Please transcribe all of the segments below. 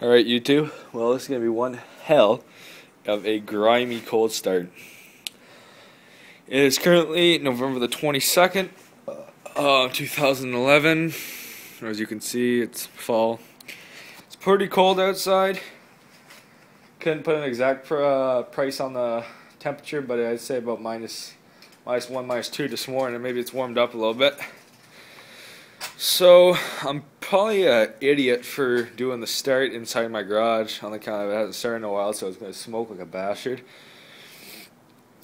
Alright, YouTube. Well, this is going to be one hell of a grimy cold start. It is currently November the 22nd, uh, 2011. As you can see, it's fall. It's pretty cold outside. Couldn't put an exact pr uh, price on the temperature, but I'd say about minus, minus 1, minus 2 this morning. Maybe it's warmed up a little bit. So, I'm probably an idiot for doing the start inside my garage on the count of it hasn't started in a while, so it's going to smoke like a bastard.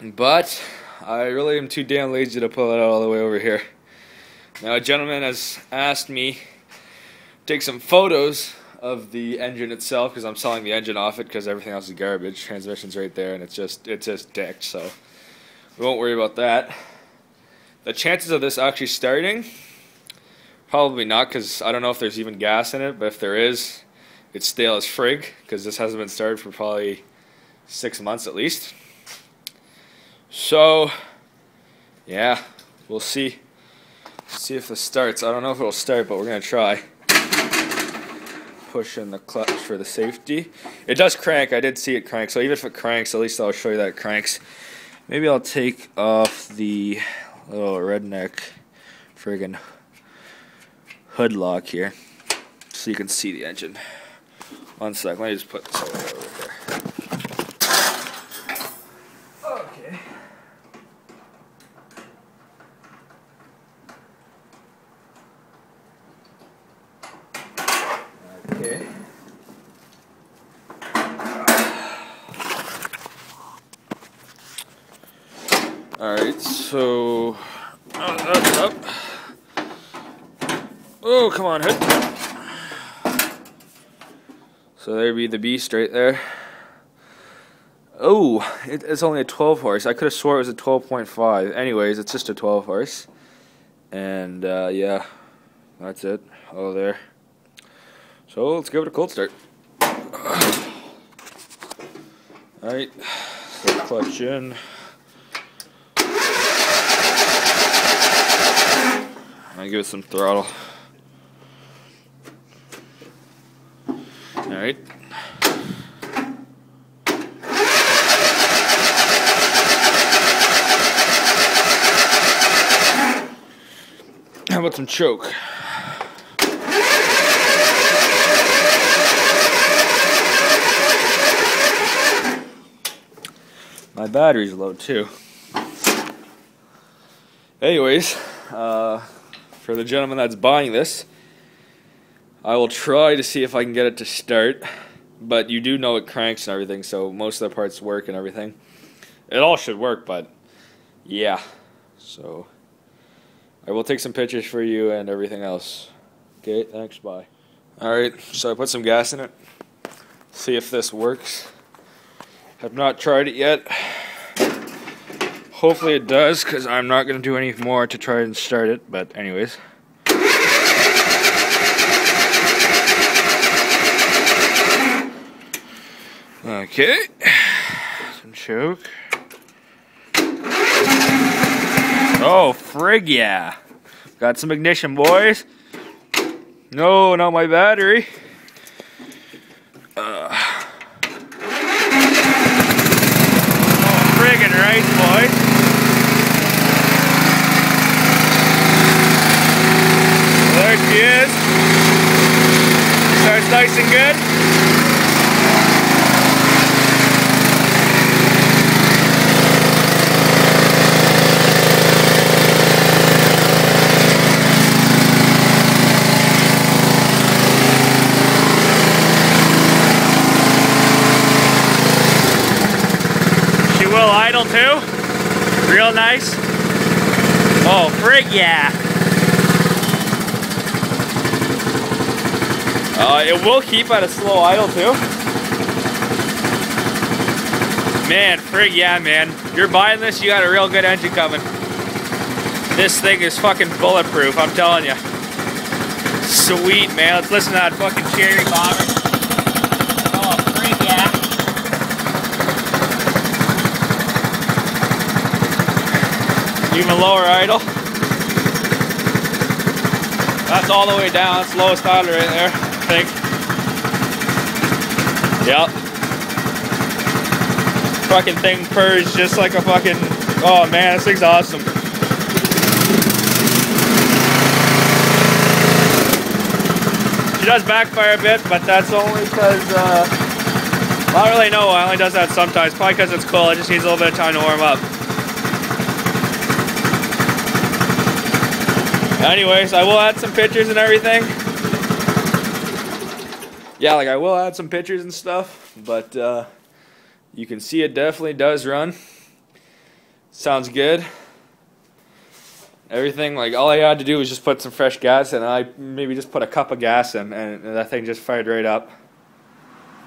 But, I really am too damn lazy to pull it out all the way over here. Now, a gentleman has asked me to take some photos of the engine itself because I'm selling the engine off it because everything else is garbage. Transmission's right there, and it's just it's just decked, so we won't worry about that. The chances of this actually starting Probably not, because I don't know if there's even gas in it, but if there is, it's stale as frig, because this hasn't been started for probably six months at least. So, yeah, we'll see. See if this starts. I don't know if it'll start, but we're going to try. Push in the clutch for the safety. It does crank. I did see it crank, so even if it cranks, at least I'll show you that it cranks. Maybe I'll take off the little redneck friggin' hood lock here so you can see the engine. One sec, let me just put this over there. Okay. Okay. Alright, so up, up, up. Oh, come on, hood. So there'd be the beast right there. Oh, it, it's only a 12 horse. I could have swore it was a 12.5. Anyways, it's just a 12 horse. And uh, yeah, that's it. Oh, there. So let's give it a cold start. Alright, so clutch in. I give it some throttle. All right. How about some choke? My battery's low too. Anyways, uh, for the gentleman that's buying this, I will try to see if I can get it to start, but you do know it cranks and everything, so most of the parts work and everything. It all should work, but yeah. So I will take some pictures for you and everything else. Okay, thanks, bye. Alright, so I put some gas in it. See if this works. Have not tried it yet. Hopefully it does, because I'm not going to do any more to try and start it, but anyways. Okay. Some choke. Oh, frig yeah. Got some ignition, boys. No, not my battery. Uh. Oh, friggin' right, boys. there she is. Starts nice and good. Idle too. Real nice. Oh, frig yeah. Uh, it will keep at a slow idle too. Man, frig yeah, man. You're buying this, you got a real good engine coming. This thing is fucking bulletproof, I'm telling you. Sweet, man. Let's listen to that fucking cherry bomber. Even lower idle. That's all the way down. That's lowest idle right there, I think. Yep. Fucking thing purrs just like a fucking. Oh man, this thing's awesome. She does backfire a bit, but that's only because. Uh, I don't really know. I only does that sometimes. Probably because it's cold. It just needs a little bit of time to warm up. Anyways, I will add some pictures and everything. Yeah, like I will add some pictures and stuff, but uh, you can see it definitely does run. Sounds good. Everything, like all I had to do was just put some fresh gas in. I maybe just put a cup of gas in, and that thing just fired right up.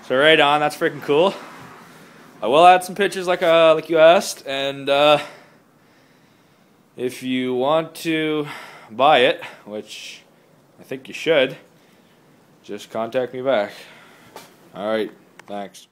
So right on, that's freaking cool. I will add some pictures like uh, like you asked, and uh, if you want to buy it, which I think you should, just contact me back. All right, thanks.